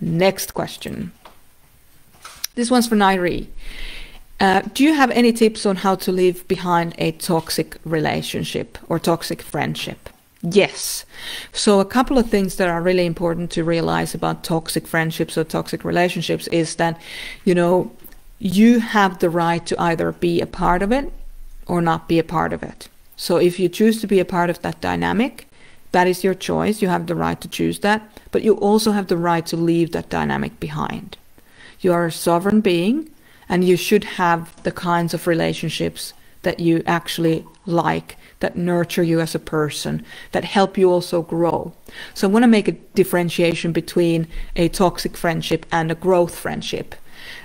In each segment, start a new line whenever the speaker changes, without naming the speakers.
Next question. This one's for Nairi. Uh, do you have any tips on how to leave behind a toxic relationship or toxic friendship? Yes. So, a couple of things that are really important to realize about toxic friendships or toxic relationships is that, you know, you have the right to either be a part of it or not be a part of it. So, if you choose to be a part of that dynamic, that is your choice. You have the right to choose that, but you also have the right to leave that dynamic behind. You are a sovereign being and you should have the kinds of relationships that you actually like that nurture you as a person that help you also grow so i want to make a differentiation between a toxic friendship and a growth friendship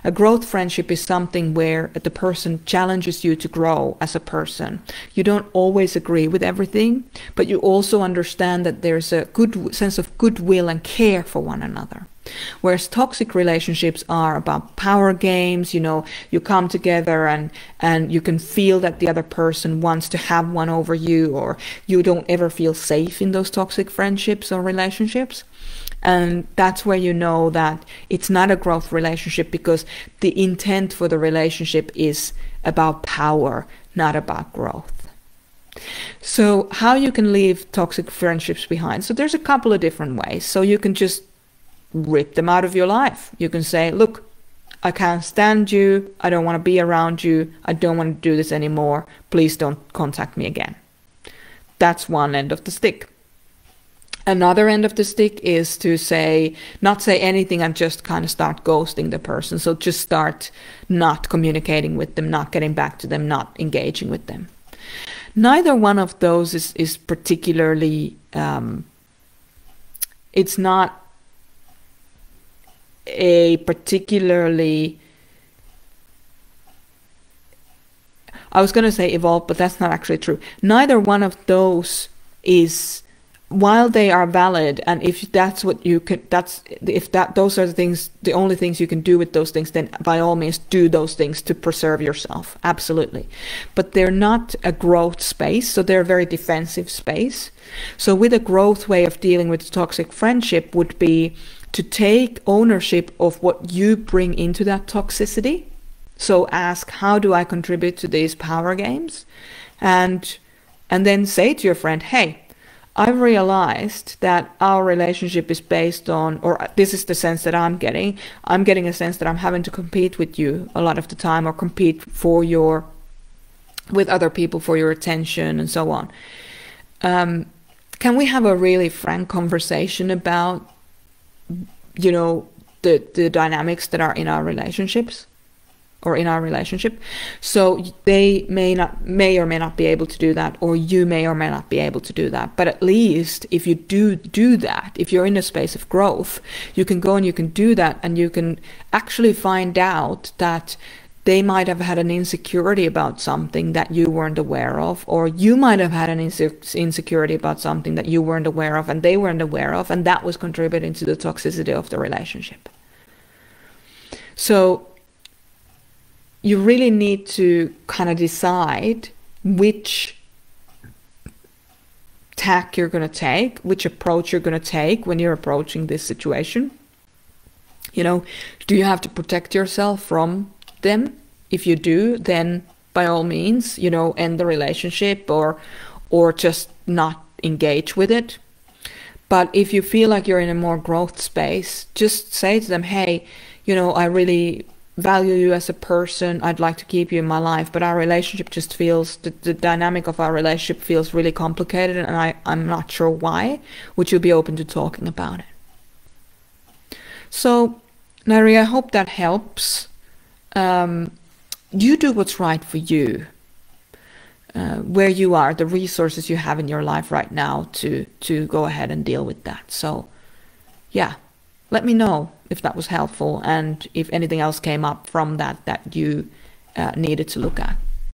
a growth friendship is something where the person challenges you to grow as a person. You don't always agree with everything, but you also understand that there's a good sense of goodwill and care for one another. Whereas toxic relationships are about power games, you know, you come together and, and you can feel that the other person wants to have one over you, or you don't ever feel safe in those toxic friendships or relationships. And that's where you know that it's not a growth relationship because the intent for the relationship is about power, not about growth. So, how you can leave toxic friendships behind? So, there's a couple of different ways. So, you can just rip them out of your life. You can say, Look, I can't stand you. I don't want to be around you. I don't want to do this anymore. Please don't contact me again. That's one end of the stick. Another end of the stick is to say, not say anything and just kind of start ghosting the person. So just start not communicating with them, not getting back to them, not engaging with them. Neither one of those is, is particularly, um, it's not a particularly I was going to say evolved, but that's not actually true. Neither one of those is while they are valid and if that's what you can that's if that those are the things the only things you can do with those things then by all means do those things to preserve yourself. Absolutely. But they're not a growth space so they're a very defensive space. So with a growth way of dealing with toxic friendship would be to take ownership of what you bring into that toxicity. So ask how do i contribute to these power games? And and then say to your friend hey I've realized that our relationship is based on, or this is the sense that I'm getting. I'm getting a sense that I'm having to compete with you a lot of the time, or compete for your, with other people for your attention and so on. Um, can we have a really frank conversation about, you know, the the dynamics that are in our relationships? Or in our relationship. So they may not may or may not be able to do that or you may or may not be able to do that. But at least if you do do that, if you're in a space of growth, you can go and you can do that and you can actually find out that they might have had an insecurity about something that you weren't aware of, or you might have had an insecurity about something that you weren't aware of and they weren't aware of, and that was contributing to the toxicity of the relationship. So you really need to kind of decide which tack you're going to take, which approach you're going to take when you're approaching this situation. You know, do you have to protect yourself from them? If you do, then by all means, you know, end the relationship or or just not engage with it. But if you feel like you're in a more growth space, just say to them, "Hey, you know, I really value you as a person. I'd like to keep you in my life, but our relationship just feels the, the dynamic of our relationship feels really complicated, and I I'm not sure why. Would you be open to talking about it? So, Nari, I hope that helps. Um, you do what's right for you. Uh, where you are, the resources you have in your life right now to to go ahead and deal with that. So, yeah, let me know if that was helpful and if anything else came up from that that you uh, needed to look at.